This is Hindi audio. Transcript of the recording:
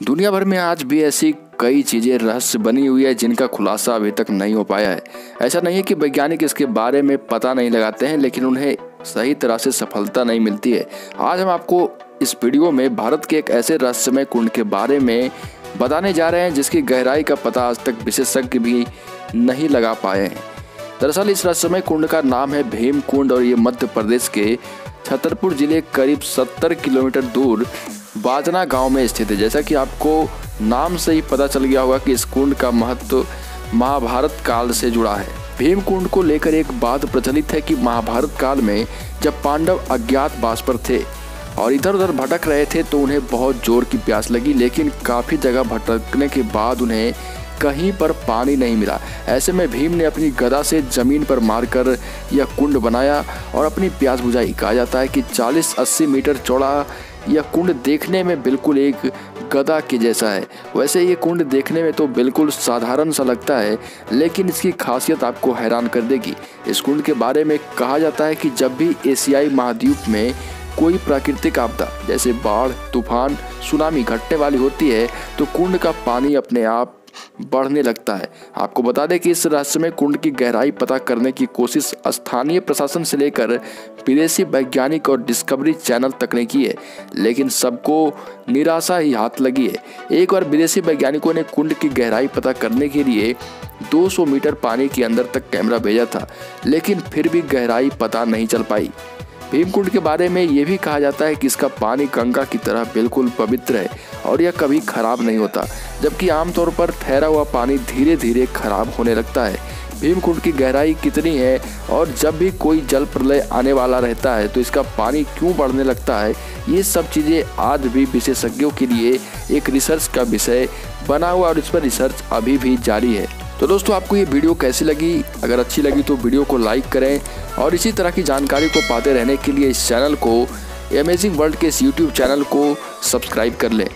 दुनिया भर में आज भी ऐसी कई चीज़ें रहस्य बनी हुई है जिनका खुलासा अभी तक नहीं हो पाया है। ऐसा नहीं है कि वैज्ञानिक इसके बारे में पता नहीं लगाते हैं, लेकिन उन्हें सही तरह से सफलता नहीं मिलती है। आज हम आपको इस वीडियो में भारत के एक ऐसे रहस्यमय कुंड के बारे में बताने जा रहे हैं जिसकी गहराई का पता आज तक विशेषज्ञ भी नहीं लगा पाए हैं। दरअसल इस रहस्यमय कुंड का नाम है भीम कुंड और ये मध्य प्रदेश के छतरपुर ज़िले करीब 70 किलोमीटर दूर बाजना गाँव में स्थित है। जैसा कि आपको नाम से ही पता चल गया होगा कि इस कुंड का महत्व महाभारत काल से जुड़ा है। भीम कुंड को लेकर एक बात प्रचलित है कि महाभारत काल में जब पांडव अज्ञात बास पर थे और इधर उधर भटक रहे थे तो उन्हें बहुत ज़ोर की प्यास लगी, लेकिन काफ़ी जगह भटकने के बाद उन्हें कहीं पर पानी नहीं मिला। ऐसे में भीम ने अपनी गदा से ज़मीन पर मारकर यह कुंड बनाया और अपनी प्यास बुझाई। कहा जाता है कि 40-80 मीटर चौड़ा यह कुंड देखने में बिल्कुल एक गदा के जैसा है। वैसे ये कुंड देखने में तो बिल्कुल साधारण सा लगता है, लेकिन इसकी खासियत आपको हैरान कर देगी। इस कुंड के बारे में कहा जाता है कि जब भी एशियाई महाद्वीप में कोई प्राकृतिक आपदा, जैसे बाढ़, तूफ़ान, सुनामी घटने वाली होती है तो कुंड का पानी अपने आप बढ़ने लगता है। आपको बता दें कि इस रहस्यमय कुंड की गहराई पता करने की कोशिश स्थानीय प्रशासन से लेकर विदेशी वैज्ञानिक और डिस्कवरी चैनल तक ने की है, लेकिन सबको निराशा ही हाथ लगी है। एक बार विदेशी वैज्ञानिकों ने कुंड की गहराई पता करने के लिए 200 मीटर पानी के अंदर तक कैमरा भेजा था, लेकिन फिर भी गहराई पता नहीं चल पाई। भीमकुंड के बारे में ये भी कहा जाता है कि इसका पानी गंगा की तरह बिल्कुल पवित्र है और यह कभी खराब नहीं होता, जबकि आमतौर पर ठहरा हुआ पानी धीरे धीरे खराब होने लगता है। भीमकुंड की गहराई कितनी है और जब भी कोई जल प्रलय आने वाला रहता है तो इसका पानी क्यों बढ़ने लगता है, ये सब चीज़ें आज भी विशेषज्ञों के लिए एक रिसर्च का विषय बना हुआ और इस पर रिसर्च अभी भी जारी है। तो दोस्तों, आपको ये वीडियो कैसी लगी? अगर अच्छी लगी तो वीडियो को लाइक करें और इसी तरह की जानकारी को पाते रहने के लिए इस चैनल को अमेजिंग वर्ल्ड के इस यूट्यूब चैनल को सब्सक्राइब कर लें।